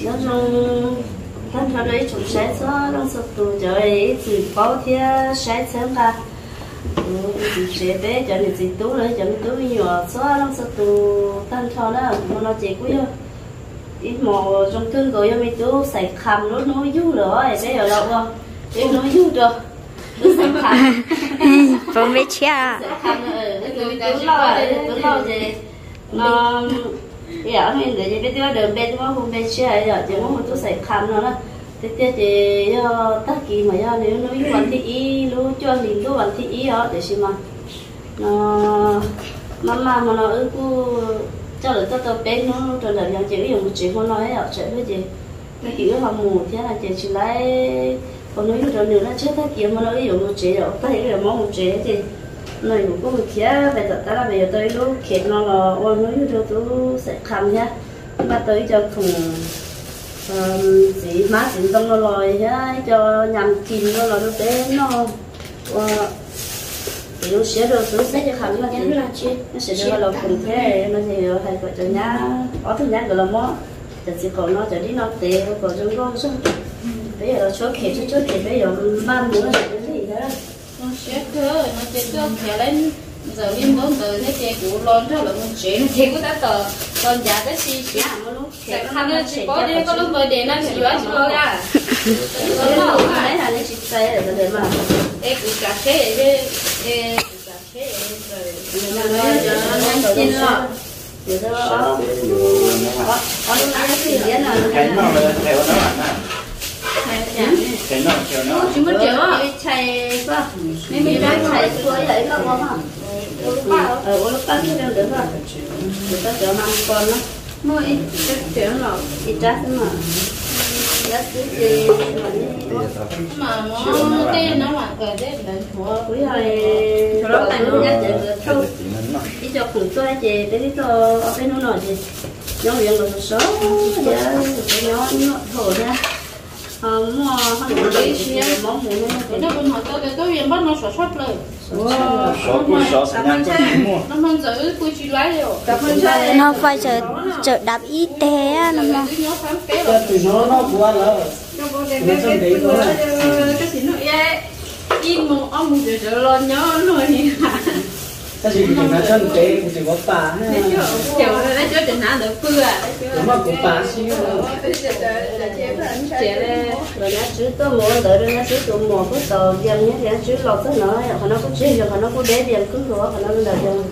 nó trong thân thọ đấy chúng sẽ cho trong sự tu cho ấy chỉ bảo thì sẽ sớm ra sẽ bé cho nên chỉ tu lấy cho nên tu nhiều xóa trong sự tu thân thọ đó mà nó chỉ cũng ít mò trong cơn rồi em tu sạch khăm nó nói du nữa bé ở đâu không? Bé nói du được. Sạch khăm không biết chia sạch khăm tu lo tu lo gì nó Dạ, giờ mình để chỉ biết tiêu đường bên nó không bên xe giờ chỉ muốn chút sài khám nó đó. Thế thế thì do ờ, tất kỳ mà do nếu nó vẫn thì ý lú cho mình lú vẫn thì ý đó, để xem mà. Nó mama mà nó ư cu cho được cho tôi bên nó, cho được giờ chỉ dùng một chuyện con nói ở sẽ với gì cái kiểu họ mù, thế là chị chỉ lấy còn nói cho nữa nó chết tất kỳ mà nó dùng một chuyện, rồi có thể là món một chuyện thì này cũng có một kia bây giờ ta là bây giờ tới lúc khét nó là ôn nó cho tôi sẽ khăm nhá. Mà tới cho thùng chỉ má chỉ trong nó lòi nhá cho nhằm kín nó là nó bé nó thì nó sẽ được tôi sẽ cho khăm nó nhá nó sẽ được là cùng thế nó thì hay gọi cho nhá ở thứ nhá gọi là mó. Thì chỉ còn nó cho đi nó tệ còn chúng con xong bây giờ chỗ khét chỗ khét bây giờ ba mươi là cái gì đó nó chết cơ nó chết cơ khẽ lên giờ liên bốn từ thế chế của lon cho là một chuyện chế của ta tờ còn giá cái gì chỉ sẽ khăn nó chỉ có đi có lúc mới đến nó chỉ có chỉ có ra nó nó cái là nó chỉ say rồi đấy mà. Ê của cà phê ê ê cà phê rồi nó nó nó chín rồi giờ đó ở ở lúc nãy cái gì đó thấy nó là theo nó bạn à thấy nó theo nó chúng mới chịu á chạy quá. Nên mình đang chạy cuối đấy là có mà ở lúc bắt cái được rồi. Được có chỗ năm con đó mua ít cái kiểu nào ít rác mà. Giá thứ gì mà nó tên nó mà cờ đấy là thua cuối rồi đó là nó trị được thôi đi cho cùng tôi chị để đi cho bên nó nói gì nó liền được số giá nó nó thổi ra mua họ nói đấy xí món mù nó nó bên họ tôi tôi viên bắt nó nhang con mua. nó phải chờ chờ đáp y tế nó mà nó nó qua là nó có đem cái cái gì nó ye in một ông một giờ lo nhớ rồi. Cái gì thì nó chân tế cũng chỉ có bà Đấy chứ, kiểu nó cho chẳng hạn được bự à đúng mà cũng bà xíu Trẻ lên rồi nó chứ tôi mua đợi rồi nó chứ tôi mua cái tờ dân nhé nó chứ lọt tới nữa họ nó có chứ rồi họ nó có để tiền cứ rồi họ nó là dân.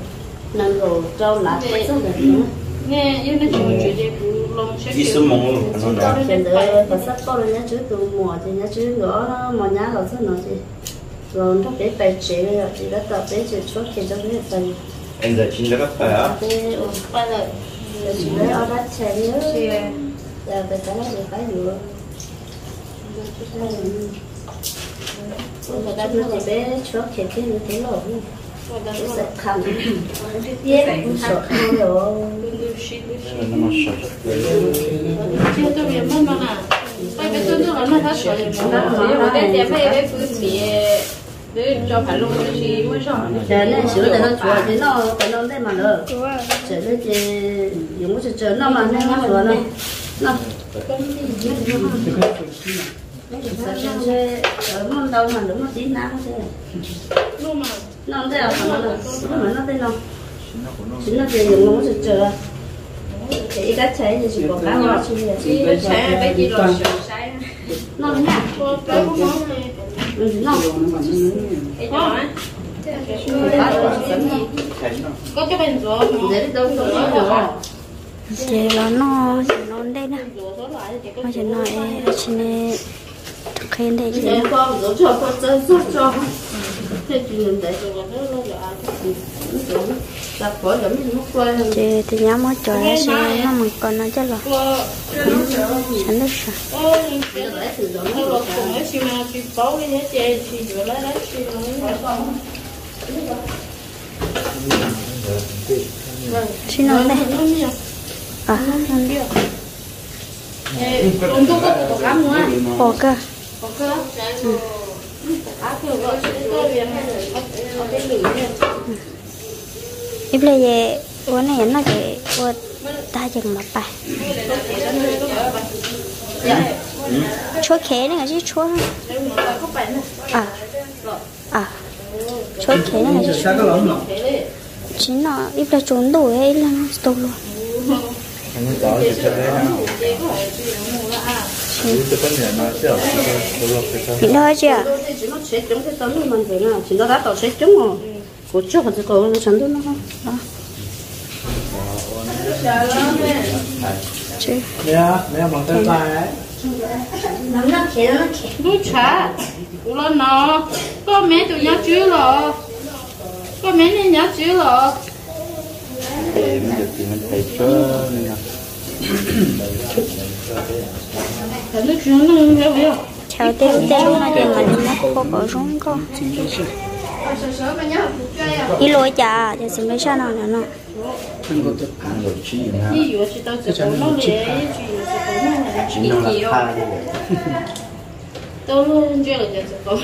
Nâng rồi trâu lại cái số được nữa nghe yêu nó chịu chuyện gì cũng lòng sẽ đi xuống mông luôn nó đã hiện tại và sắp có rồi nhá chứ tôi mua thì nhá chứ gõ nó mà nhá lọt tới nữa thì. Rồi nó để tài chế rồi thì đã tập để chỉ chốt thì cho cái tài em giờ chín cho các bà á. Bây giờ chỉ lấy ở đất xe nhớ giờ phải cái nó được cái gì người ta nói thì bé chốt cái sẽ khăm cũng rồi nó mà để phải cho phải luôn cái gì mới sợ giờ này sửa để nó chùa thì nó cái nó đây mà nữa sửa để chỉ dùng cái chữ nó mà nên nó chùa nó nó sợ xe ở môn đâu mà đúng nó tí nào thế mà nó không thấy à nó. Nó nó nó chính nó chỉ dùng nó chữ chữ thì cái thì chỉ có cái hoa chi chỉ sẽ cái gì rồi sợ sai nó nhá có cái cũng món này ừ nó cái nhỏ cho có cái bên rùa để đâu có nó chị nó nó chị nó đây nè rùa số loại thì mà chị nói chị này khen thế chị cho cho nó chị thì nhắm mất trời nó sẽ nó mà còn nó lột cùng cái xi mà chị nói đây à nó đi Untuk apa ini? ít là về bữa này nó chị bữa ta dừng mà bài chúa khé này chứ? Chúa à à. Chúa khé này chứ? Lỏng lỏng chính. Nó ít là trốn đổi ấy là nó tô luôn. Chứ chứ bị đôi chưa mình đã tàu sẽ trúng rồi của trước thì có nó chẳng đúng không đó chứ mẹ mẹ bằng tay tay ấy nó nó nó khé lúc trả cú lo có rồi rồi mình phải cho nên là nước nó không? chào tiêu tiêu mình nó có có rong có ít lối chả thì xin mấy sao nào nữa nó đừng có tập ăn rồi chi nha. đi อยู่ chỉ tao chỉ có nó để chỉ có nó là Chỉ nó là tha đi. tôi luôn chưa là chỉ có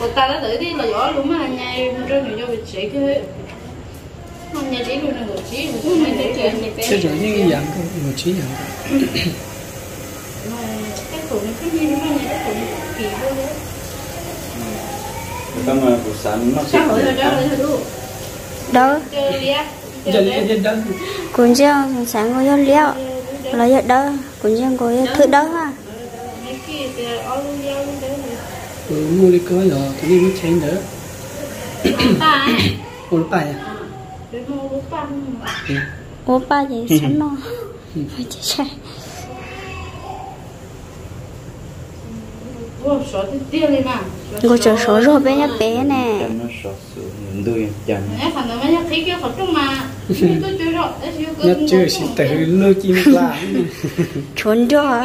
còn ta đã tới đi là gió luôn mà nhai trong người cho bị chế cái không nhai đi Come on, for some. No, sit down. Đó. Cũng chứ sáng có dốt liệu. Là dốt đó. Cũng chứ có thứ đó ha. Ừ, mua đi coi rồi, thì đi mới chén nữa. Ủa lúc bài à? Ủa lúc bài gì? Sẵn nó. Chị sai. Mà tôi chơi rồi đấy chứ cứ nhất chưa chỉ từ lơ chim là trốn cho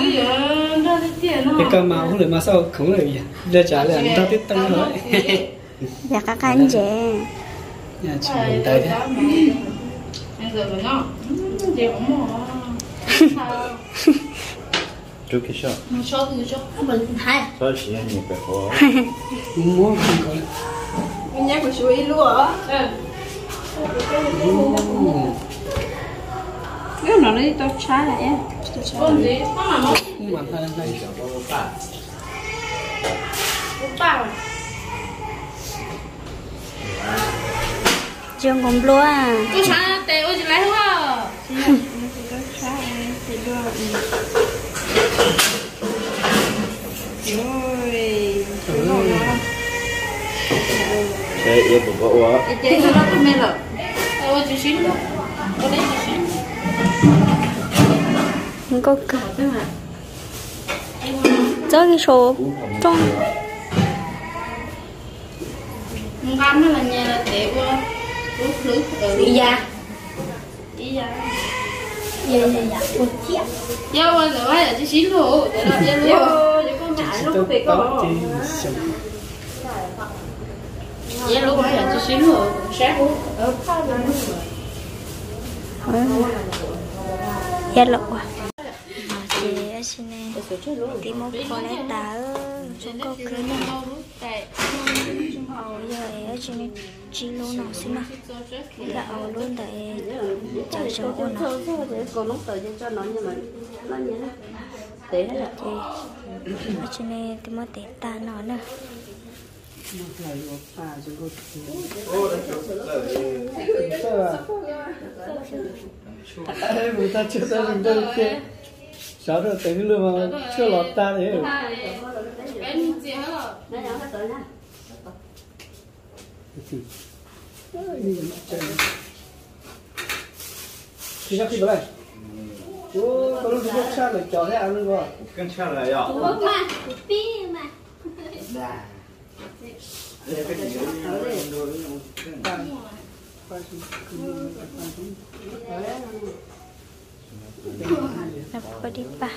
cái cơ mà không được mà sao không được gì giờ trả lại anh ta tiếp tăng rồi. Dạ các anh chị nhà chị mình thì mà Trước cái sọt. nó cho từ cho mình hai Sọt chỉ anh nhịp phải khó. mua không có mình nhắc của chú ý luôn ừ. Cái nó đi tao trái lại. Á con gì nó mà một không bằng hai hai một bao trường cùng lúa à. Cái sáng tệ ôi chị lấy hoa Thế yêu của vợ quá. cái chơi rồi. Ôi chị xin luôn. Ôi đấy chị xin không có cả. Cho cái số trong không cam nó là nhà là tệ quá. Lúc lúc ở đi ra đi ra dạ dạ dạ ôi chết giờ bây giờ hay là chị xin luôn để nó giờ luôn vô cho con ngại nó tôi bị có có thì xong giờ lúc hay là chị xin luôn sáng luôn ở dạ lộ à chị ở xin nè tí một có lẽ tá trong câu cứ nè hầu giờ ở trên chi lô nó xin nè là ở luôn để cho cho cô nó còn lúc tới cho nó nhưng mà nó như thế tệ hết rồi ở trên này một té ta nó cô Ê, ta chưa ta mình đâu kia. Sáu rồi tính luôn mà chưa lọt ta em gì hết rồi. Nó nhỏ hết tới nè Thì sao khi bữa này. Ủa, có lúc chúng sao lại cho thế ăn luôn rồi. Cân sao lại ạ? mà pi mà. Là có đi ba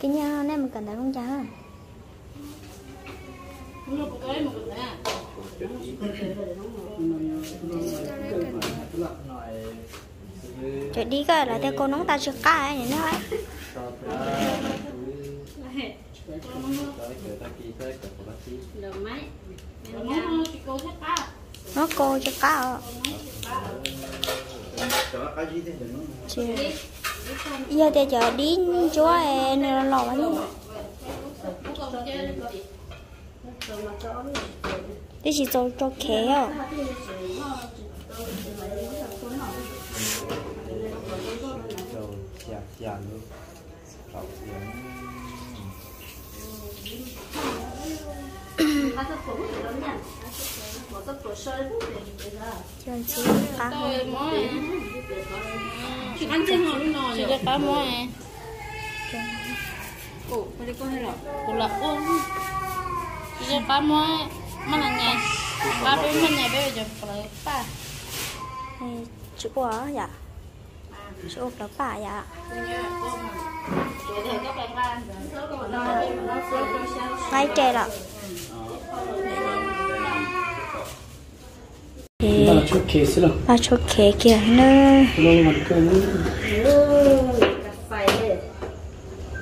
cái nhà này mình cần thấy không cha này Trời đi coi là theo cô nóng ta chưa cá ấy nhỉ nó ấy nó cô cho cá chưa giờ thì chờ đi, chúa em nó lò bánh đi. Chỉ cho cho khé à? Đầu luôn Lọc tiếng chưa chị cá hồi Chị ăn trên Chị cho cá mồi Ủa, có đi con hay Ủa Chị cho cá mồi Mà là nhà Cá bế mà nhà bế giờ phải bà Chú quá dạ Chú ốp đó bà dạ Ngay trẻ rồi chút kế xí lắm ba chỗ khé kìa nữa Lâu mặt cơ nữa cà phê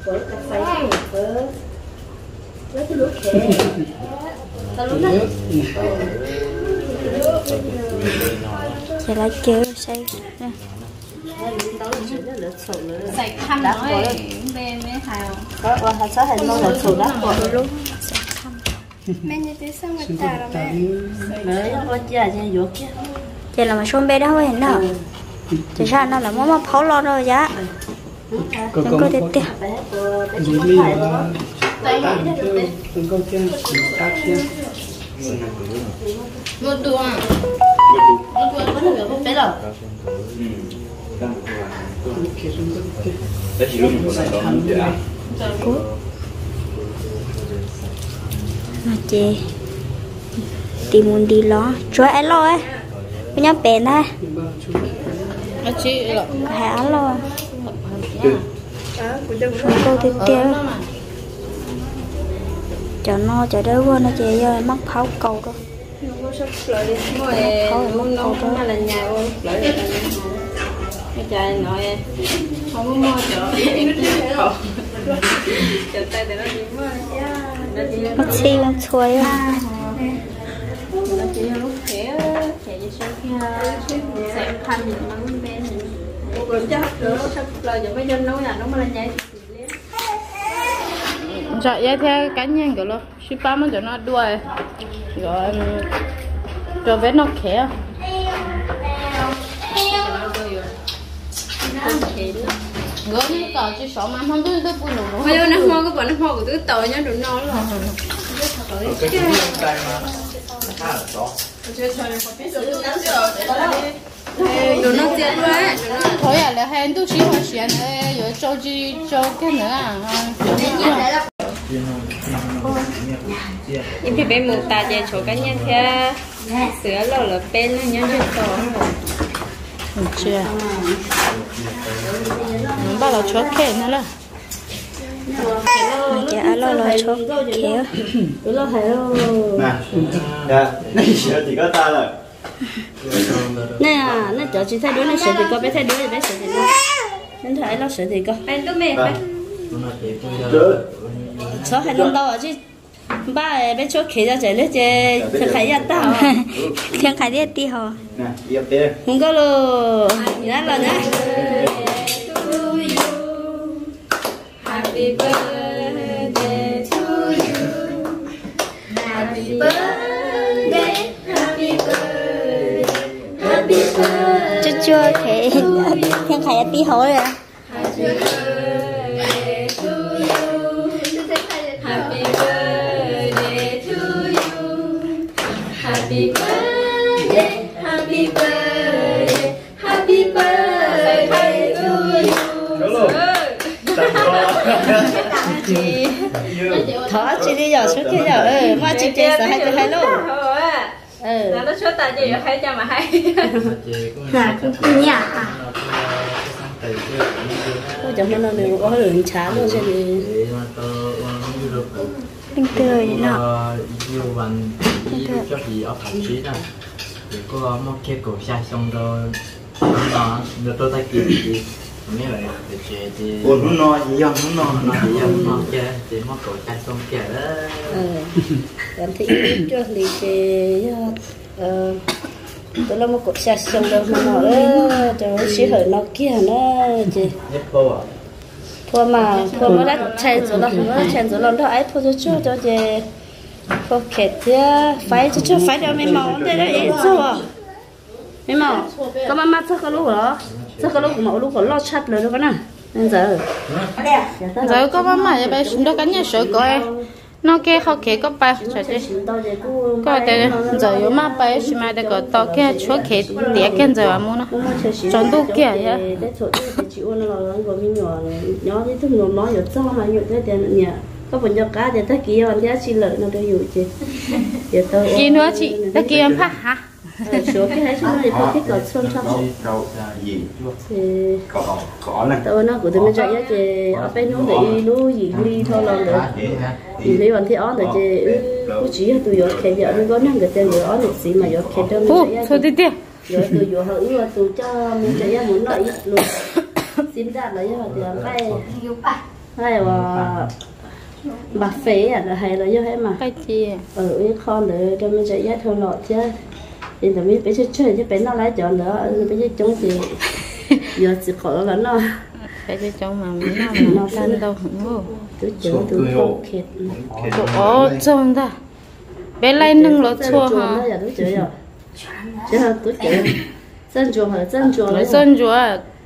phở cà phê phở lấy cái lúa khè tao lúa này. Thì là kêu say. Nè là sạch khăn nói bên mấy hào có qua hai sáu hành non là sầu đá quả luôn sẽ thăm Xin cô bật tay đấy có chia chia vô kia vậy là mà xôn bé đó hơi hình nào thì sao? Nó là món mà pháo lo rồi giá Có đừng có có có có kia Tác kia một đùa vẫn là không? Bé xuống kia Đấy chỉ lúc mình còn đó dạ mà chị tìm muốn đi lo. Chúa ai lo ấy bây giờ Bà chút à chị là ăn lo cô thì tiêu. Cho nó cho đỡ quên nó chị ơi mắc pháo cầu đó pháo cầu đó trai nói không có mua chỗ mắc xi mắc xuôi á nó chỉ lúc khẽ khẽ như sau khi sẽ thành những món bên rồi chắc nữa sắp lời giờ mấy dân nói là nó mới là nhảy dạ vậy theo cá nhân của nó ship ba mới cho nó đuôi rồi cho bé nó khẽ gỡ nó cỏ chứ sợ mà không tôi tôi buồn đủ Bây giờ nó mua cái bọn nó mua của tôi tội nhá đủ no rồi. Cái gì cũng đây mà Khá là rõ nó chết luôn á. thôi à là hai tôi chỉ hoa tiền này rồi cho chi cho cái nữa à Nhưng thì bên một tà về chỗ cá nhân theo sữa lò là bên nó nhớ cho tổ. được chưa nó bao là chốt kệ nữa là chị ăn lo lo rồi hay rồi Nè. Dạ Này chỉ có ta rồi. Nè à nè cho chị thay đứa này sửa thì có bé thay đứa thì bé sửa thì nó nên thấy nó sửa thì có Bên tôi mệt số hay năm đâu chứ? Ba bé chốt khế ra chơi lấy chơi thực hay ra tao thiên khai đi đi Nè there không có luôn. Nhá là nhá chưa thể thiên khai đi hồ rồi Happy birthday to you. Happy birthday to you. Happy birthday. Happy birthday. Happy birthday to you. Thở chị đi giờ suốt cái giờ ừ mà chị chơi sợ hay chơi hay luôn ừ. Nó số tài gì hay cho mà hay. Là cũng nhà. à ôi chẳng nó được có đường chả luôn chứ thì bình nọ cho ở phải trí là thì có một cái cổ xa xong rồi nó nó tôi thấy kịp thì mấy lại để chơi thì ủa nó no gì dòng nó no nó thì giống nó chơi thì mất cổ chặt xong kìa đó. Làm cho lì chế ờ tôi làm một cột sạch xong rồi mà nó cho nó xí hở nó kia nó chị. À? Thua mà thua mà đã chen rồi nó nó chen rồi nó ấy thua cho cho cho chị. Thua kẹt chứ phải cho cho phải cho mấy màu đây đấy sao mấy màu có mà mắt chắc có lúc đó chắc có lúc mẫu lúc có lo chặt rồi đó nè nên giờ giờ có bấm mà bây chúng ta cắn nhà sửa coi nó kia khó kia có ba cho chứ. Có thể giờ yếu mà bây chúng mà để có to kia chúa kia tiệt kia giờ mà nó chọn đủ kia ya cái chỗ cái chịu nó. Là nó mình nhỏ nhỏ thì thằng nó nói giờ cho mà nhiều cái tiền nhỉ có phần cho cá thì tất kia anh giá xin lợi nó đều อยู่ chứ giờ tôi kia nữa chị ta kia em phát hả số cái chúng nó thì tôi thích cỡ xuân đâu là gì? Thì cỏ này tôi nó của tôi mới chạy chứ ở bên nó để nó gì đi thôi là được. Thì lý hoàn thì ở để chứ cứ chỉ tôi giờ kẹt giờ nó có năng cái giờ ở được gì mà giờ kẹt trong ô thôi đi đi giờ tôi giờ hở mà tôi cho mình chạy muốn lợi luôn. Xin ra lấy cho tiền cái hay là bà phế à là hay là như thế mà. Cái gì ở cái con để cho mình chạy ra thôi nọ chứ thì tụi mình phải chơi chơi chứ phải nó lấy chọn nữa bây giờ chúng thì giờ chỉ khó là nó phải cho trong mà nó nó tan đâu không tôi chờ tôi không kẹt ồ trông ta. Bé lại nâng lỗ chua hả? giờ chứ tôi chờ dân chùa hả dân chùa nói dân chùa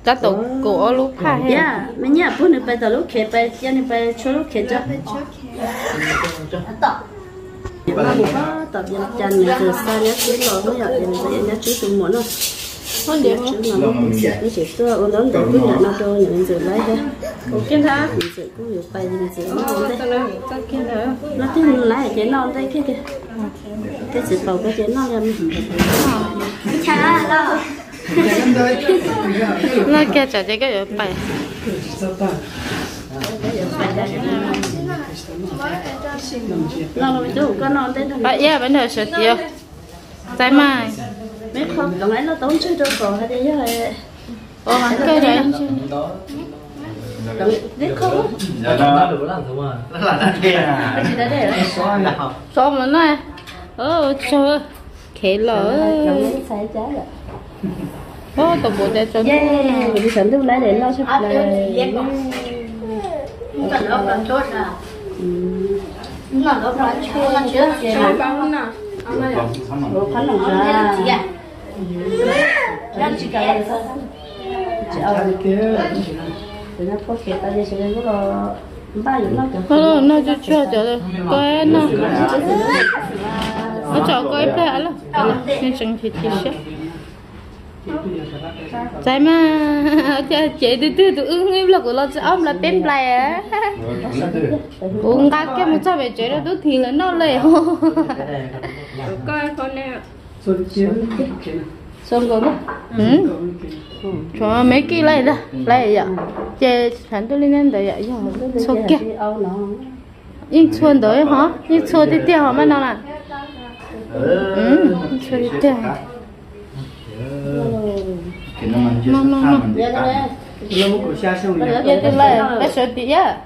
ta tổ cổ lúc phá hết dạ mình nhớ bữa nay bây giờ lúc kẹt bây giờ này bây cho lúc kẹt cho mà một có tập dân chân này từ xa nhá chú lo nó giờ dân dân nhá chú tụi muốn nó con điểm mà nó cũng sẽ cái chuyện xưa ôn đón để quyết định nó đâu những giờ lấy đấy không kiên thá những giờ cũng hiểu bay những giờ nó ôn đấy nó tiếng lấy cái non đây cái cái cái sự cầu cái chuyện non em nó kia chả cái lo chú có non đây bạn yeah bạn đợi sợ tiêu. Trái mai. Mấy không? Còn ấy nó tốn chứ đâu còn hay đấy là ô hắn cây đấy đấy không? Giờ nó nó đủ lắm thôi mà. Nó là à cái đấy để xong rồi này. Ơ trời khế lỡ ô tổ bộ để cho yeah. Mình sẵn lúc nãy để lo sắp là nó nó nói chua nó chưa còn xong Ủa, rồi khánh lòng ra. Đang chỉ cả là sao Chị ơi Thì nó có kẹt ta đi dụng nó nó nó cho cho cho coi nó nó cho coi bé là nên chẳng thì thì sẽ trái mà chị từ từ từ ứng im là của nó sẽ ôm là bên play á. Uống cá cái một trăm về chế đó tôi thì là nó lệ coi con nè Xong rồi đó ừ. Cho mấy cái này đó. Này vậy chế sản tôi lên đấy vậy số kia nhưng xuân tới hả? Nhưng xuân thì tiêu hả? Mà nó là ừ. Xuân thì tiêu cái nó mình chưa Nó, nó, nó. tham mình Dạ đó ăn đấy nó một xa xong rồi giờ tí á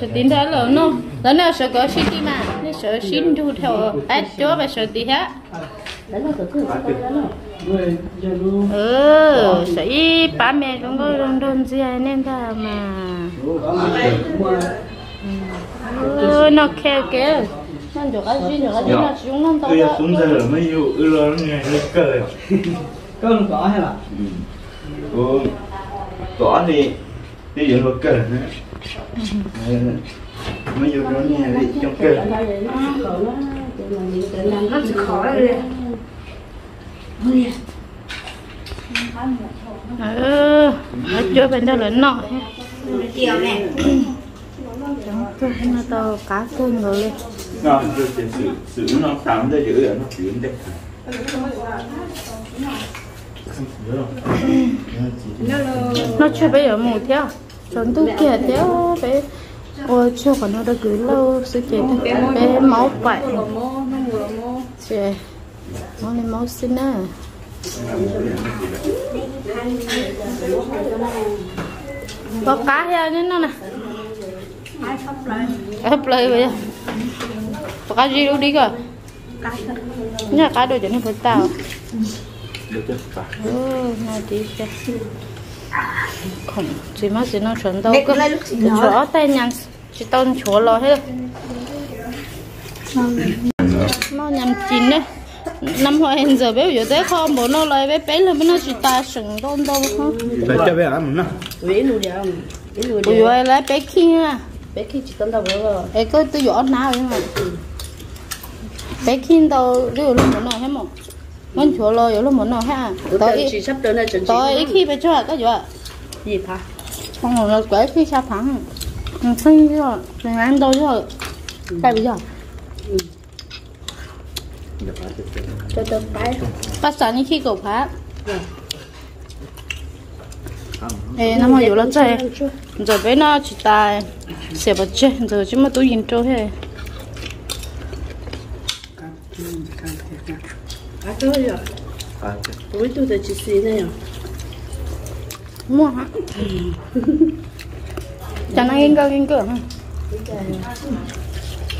sợ tí đó là nó đó là sợ có xin đi mà. Nên sợ xin thu theo ấy chỗ bé sợ tí nó nó giờ luôn ừ sợ ý ba mẹ cũng có đông đông gì ấy nên ta mà. Ừ nó kêu kêu nó được cái gì được cái gì nó chúng nó tôi tao xuống giờ mới yêu ư lo nó nghe nó cười có có hay là? Ừ. có thì đi dựng luật cờ nữa Ừ. mới vô nó nghe đi trong cờ những cái làm sẽ khó rồi. Ừ ở chỗ bên đó là nọ tôi nó tao cá cơm rồi lên. Nó sự sự nó tới chữ là nó chuyển đấy nó chưa bây giờ mù theo chọn tu kia theo bé. Ôi chưa còn nó đã gửi lâu sự chế bé máu vậy chế máu lên máu xin à có cá heo nên nó nè. Khóc lại lời vậy có cá gì đâu đi cơ? Nhà cá đồ cho nên phải tao được chưa? Ừ nó đi cơ không chỉ mà chỉ nó chuẩn đâu cơ. chỗ tay nhăn chỉ tao chỗ lo hết. Nó nhằm chín đấy. Năm hồi hiện giờ bé giờ tới không bố nó lại bé bé là bé nó chỉ ta sừng đâu đâu không phải cho bé nó Vì lù điệu Vì lù bây điệu giờ lại bé kia. À Bé khi chỉ cần đâu bữa ấy có tôi giỏ nào nhưng mà. Bé khi đâu rồi lúc muốn nói hết มันชัวร์เลยอยู่แล้วมันเนาะฮะต่ออีต่ออีขี้ไปช่วยก็อยู่อ่ะยี่พักของเราเกิดขี้ชาพังมันซึ่งเยอะเป็นน้ำโตเยอะไปไปเยอะจะจะไปภาษานี่ขี้กับพระเอ้น้ำมันอยู่แล้วใจจะไปน่าชิตายเสียบเจ็บจะจะมาตัวยินโตเฮ้ thôi rồi à, tối tôi đã chỉ xí này rồi mua hả? Chẳng ai nghiên cứu nghiên hả?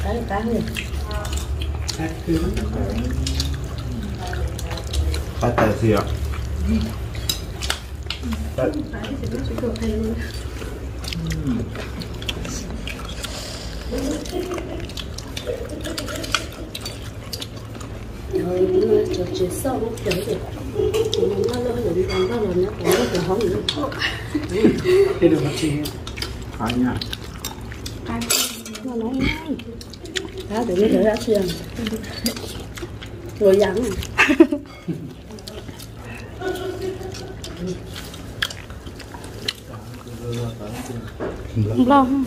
Cái cá này cá tờ gì ạ. Thank you rồi nó chụp chữ sâu nó chữ gì nó nó lượn còn nó lượn nó còn nó còn không nữa thế được chị? Phải nha. Nó nói ngay. Đó đừng có ra xuyên rồi dặn Long